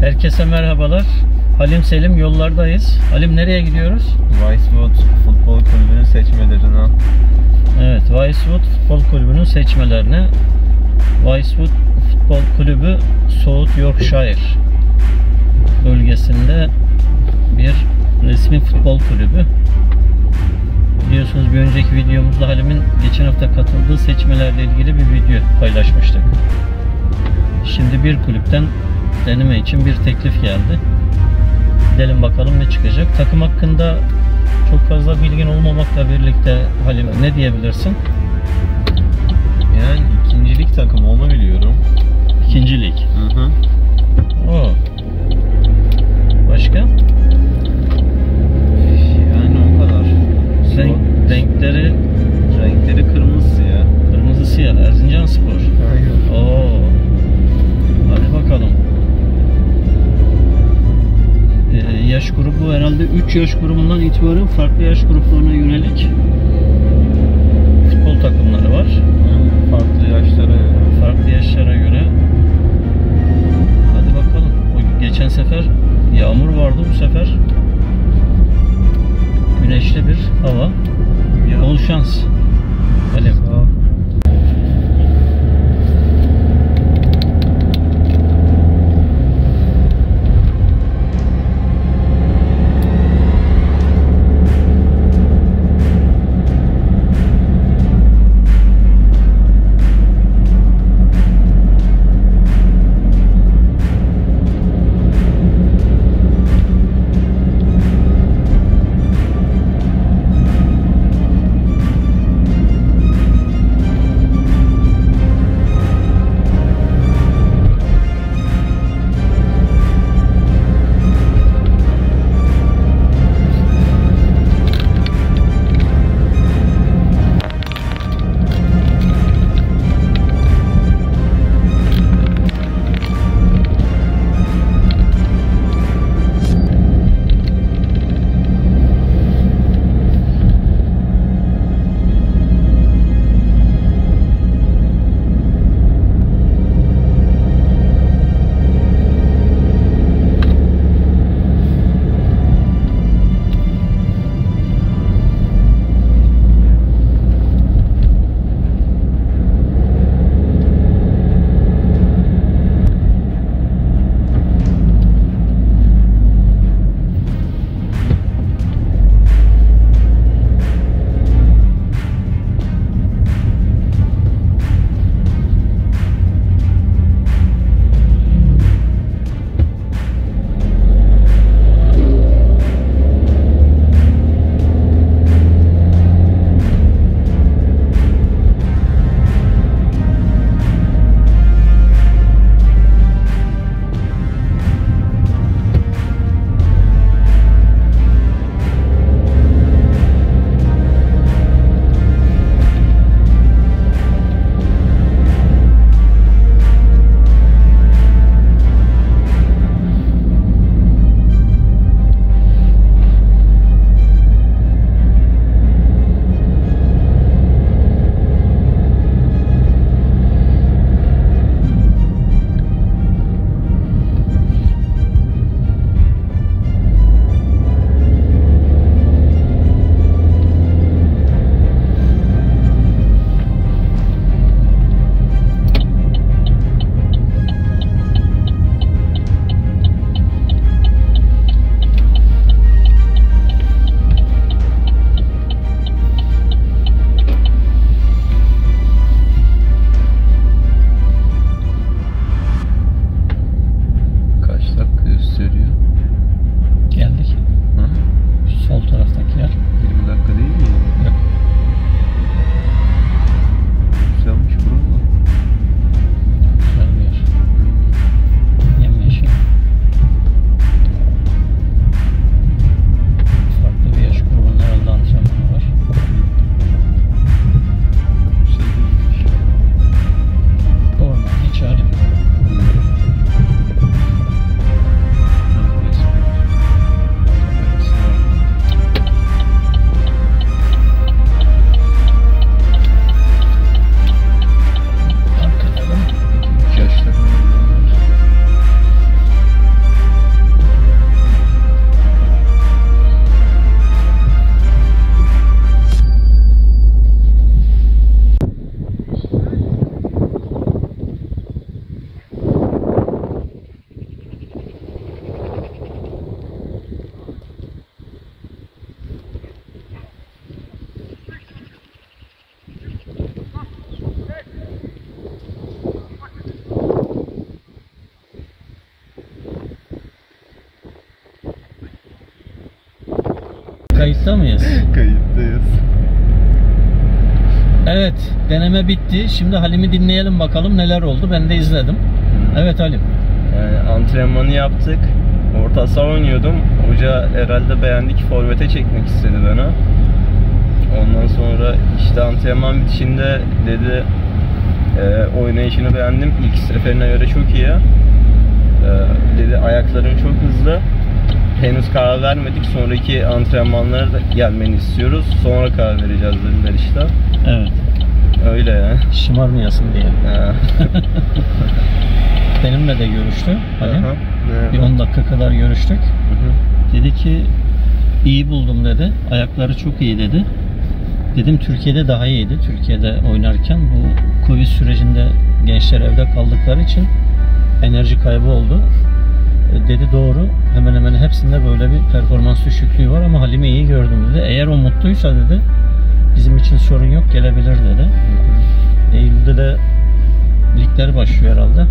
Herkese merhabalar. Halim Selim yollardayız. Halim nereye gidiyoruz? Weiswood Futbol Kulübü'nün seçmelerine. Evet, Weiswood Futbol Kulübü'nün seçmelerine. Weiswood Futbol Kulübü South Yorkshire bölgesinde bir resmi futbol kulübü. Biliyorsunuz bir önceki videomuzda Halim'in geçen hafta katıldığı seçmelerle ilgili bir video paylaşmıştık. Şimdi bir kulüpten deneme için bir teklif geldi. Gidelim bakalım ne çıkacak. Takım hakkında çok fazla bilgin olmamakla birlikte Halim ne diyebilirsin? Yani ikincilik takımı onu biliyorum. İkinci lig. Hı hı. Oo. Başka? Grubu herhalde 3 yaş grubundan itibaren farklı yaş gruplarına yönelik futbol takımları var. Farklı yaşlara göre. Farklı yaşlara göre. Hadi bakalım. O geçen sefer yağmur vardı bu sefer. Güneşli bir hava. Bol şans. Halim. Sağ ol. Kayıtta mıyız? Kayıttayız. Evet, deneme bitti. Şimdi Halim'i dinleyelim bakalım neler oldu. Ben de izledim. Evet Halim. Yani antrenmanı yaptık. Orta saha oynuyordum. Hoca herhalde beğendi ki forvete çekmek istedi beni. Ondan sonra işte antrenman bitişinde dedi e, oynayışını beğendim. İlk seferine göre çok iyi. E, dedi ayakların çok hızlı. Henüz karar vermedik. Sonraki antrenmanlara da gelmeni istiyoruz. Sonra karar vereceğiz dediler işte. Evet. Öyle yani. Şımarmayasın diye. Benimle de görüştü Halim. Aha. Bir 10 dakika kadar görüştük. Hı. Dedi ki iyi buldum dedi. Ayakları çok iyi dedi. Dedim Türkiye'de daha iyiydi. Türkiye'de oynarken bu Covid sürecinde gençler evde kaldıkları için enerji kaybı oldu. Dedi doğru. Hemen hemen hepsinde böyle bir performans düşüklüğü var ama Halim'i iyi gördüm dedi. Eğer o mutluysa dedi bizim için sorun yok gelebilir dedi. Eylül'de de ligler başlıyor herhalde.